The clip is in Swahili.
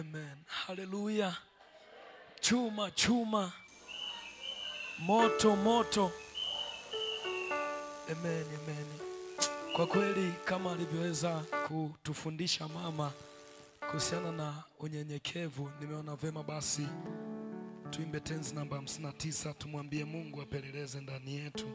Amen. Haleluya. Chuma chuma. Moto moto. Amen, amen. Kwa kweli kama alivyoweza kutufundisha mama kuhusiana na unyenyekevu, nimeona vema basi tuimbe tenzi namba 59 tumwambie Mungu apeleleze ndani yetu.